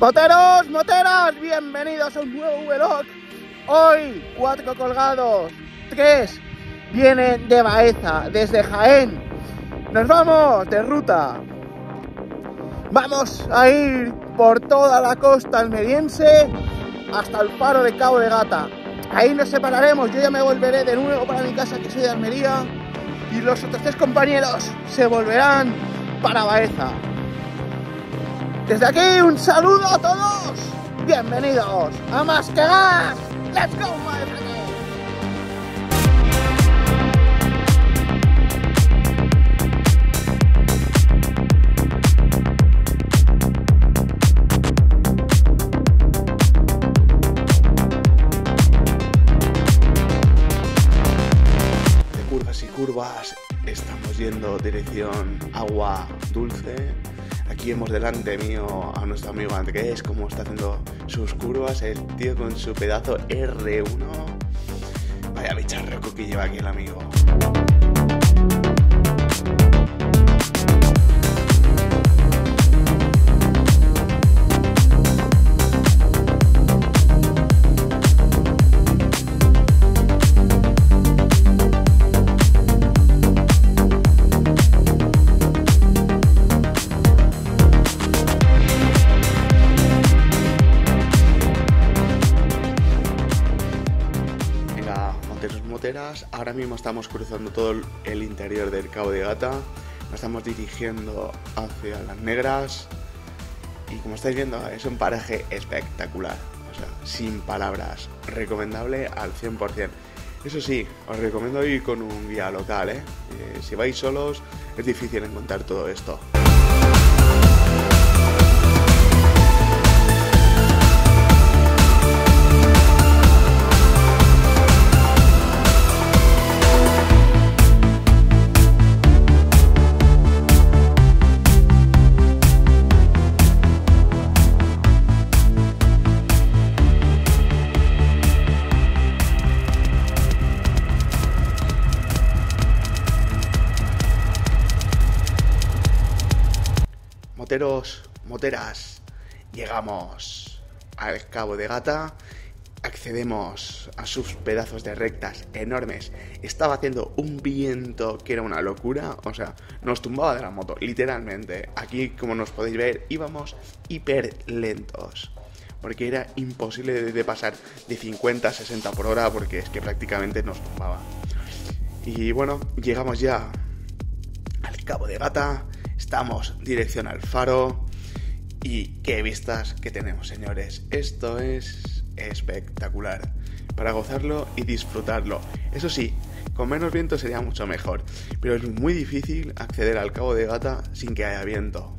Moteros, moteras, bienvenidos a un nuevo vlog. Hoy, cuatro colgados, tres vienen de Baeza, desde Jaén. Nos vamos de ruta. Vamos a ir por toda la costa almeriense hasta el faro de Cabo de Gata. Ahí nos separaremos, yo ya me volveré de nuevo para mi casa que soy de Almería y los otros tres compañeros se volverán para Baeza. Desde aquí un saludo a todos. Bienvenidos a Más que Gas. Let's go, y curvas estamos yendo dirección agua dulce. Aquí hemos delante mío a nuestro amigo Andrés, como está haciendo sus curvas, el tío con su pedazo R1. Vaya bicharraco que lleva aquí el amigo. Ahora mismo estamos cruzando todo el- interior del Cabo de Gata. Nos estamos dirigiendo hacia las negras. Y como estáis viendo, es un paraje espectacular. Sin palabras. Recomendable al 100%. Eso sí, os recomiendo ir con un guía local, ¿eh? Eh, si vais solos, es difícil encontrar todo esto. Moteros, moteras, llegamos al Cabo de Gata, accedemos a sus pedazos de rectas enormes. Estaba haciendo un viento que era una locura, o sea, nos tumbaba de la moto, literalmente. Aquí, como nos podéis ver, íbamos hiper lentos. Porque era imposible de, pasar de 50 a 60 por hora porque es que prácticamente nos tumbaba. Y bueno, llegamos ya al Cabo de Gata, estamos dirección al faro y qué vistas que tenemos, señores. Esto es espectacular para gozarlo y disfrutarlo. Eso sí, con menos viento sería mucho mejor, pero es muy difícil acceder al Cabo de Gata sin que haya viento.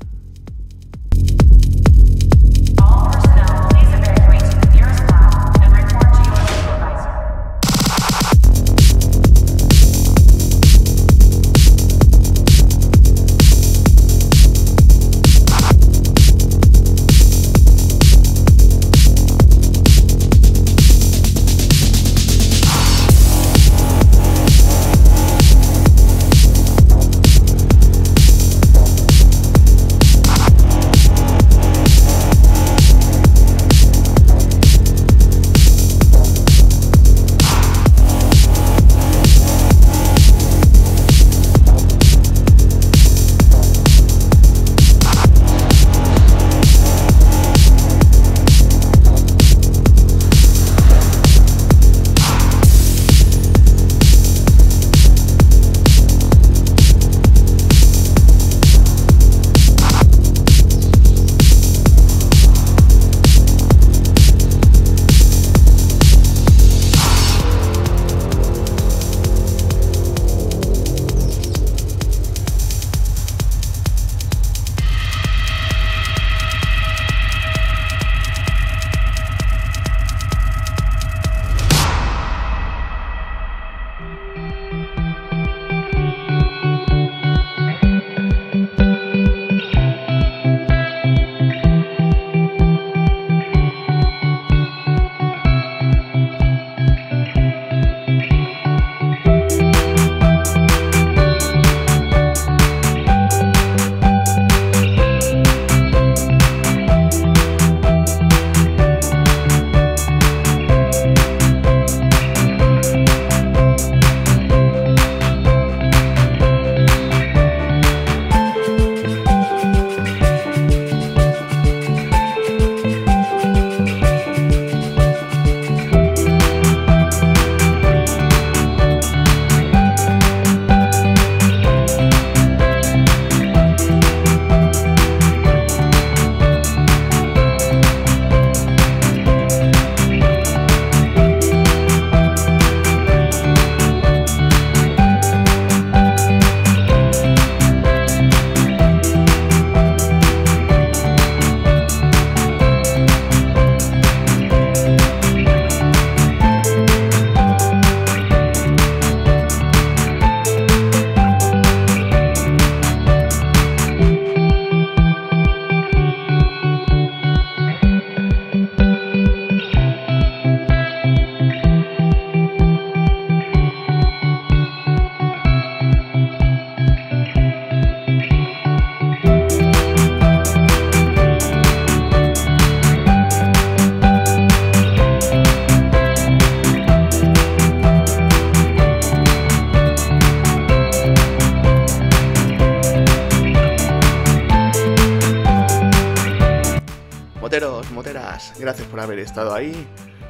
gracias por haber estado ahí.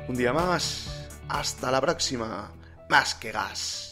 Un día más. Hasta la próxima. Más que gas.